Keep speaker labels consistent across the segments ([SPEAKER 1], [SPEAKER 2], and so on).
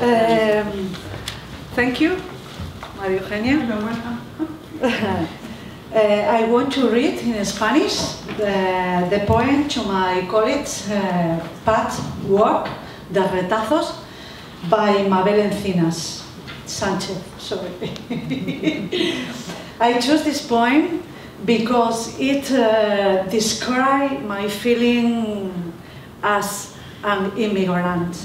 [SPEAKER 1] Um, thank you, María Eugenia. Uh, I want to read in Spanish the, the poem to my colleague uh, Pat Work, The Retazos, by Mabel Encinas Sanchez. Sorry. I chose this poem because it uh, describes my feeling as an immigrant.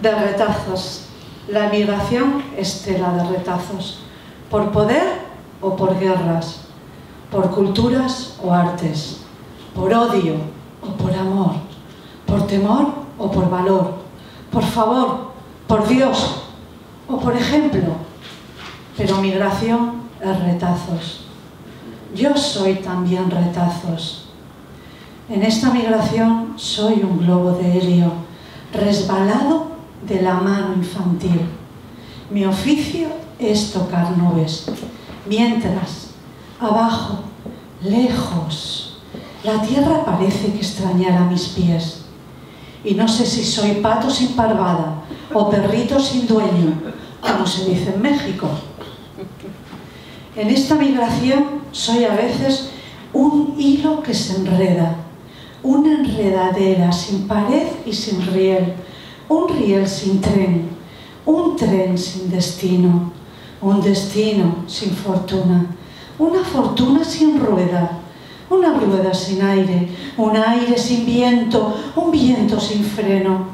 [SPEAKER 1] De retazos. La migración estela de retazos. Por poder o por guerras. Por culturas o artes. Por odio o por amor. Por temor o por valor. Por favor, por Dios o por ejemplo. Pero migración es retazos. Yo soy también retazos. En esta migración soy un globo de helio, resbalado de la mano infantil. Mi oficio es tocar nubes, mientras, abajo, lejos, la tierra parece que extrañara mis pies. Y no sé si soy pato sin parvada o perrito sin dueño, como se dice en México. En esta migración soy a veces un hilo que se enreda, una enredadera sin pared y sin riel, un riel sin tren, un tren sin destino, un destino sin fortuna, una fortuna sin rueda, una rueda sin aire, un aire sin viento, un viento sin freno,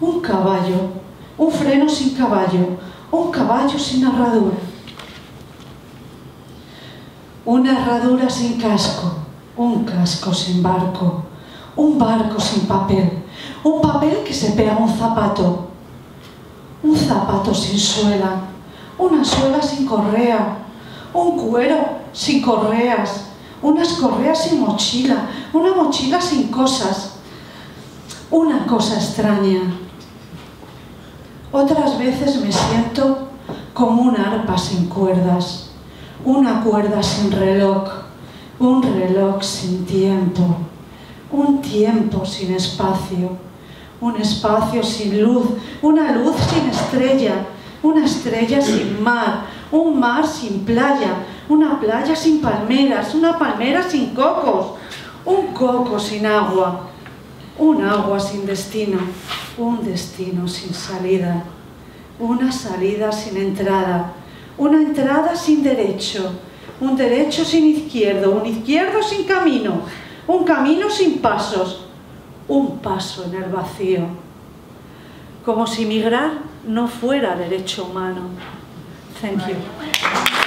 [SPEAKER 1] un caballo, un freno sin caballo, un caballo sin herradura. Una herradura sin casco, un casco sin barco, un barco sin papel, un papel que se pega a un zapato, un zapato sin suela, una suela sin correa, un cuero sin correas, unas correas sin mochila, una mochila sin cosas, una cosa extraña. Otras veces me siento como un arpa sin cuerdas, una cuerda sin reloj, un reloj sin tiempo, un tiempo sin espacio, un espacio sin luz, una luz sin estrella, una estrella sin mar, un mar sin playa, una playa sin palmeras, una palmera sin cocos, un coco sin agua, un agua sin destino, un destino sin salida, una salida sin entrada, una entrada sin derecho, un derecho sin izquierdo, un izquierdo sin camino, un camino sin pasos, un paso en el vacío. Como si migrar no fuera derecho humano. Thank you.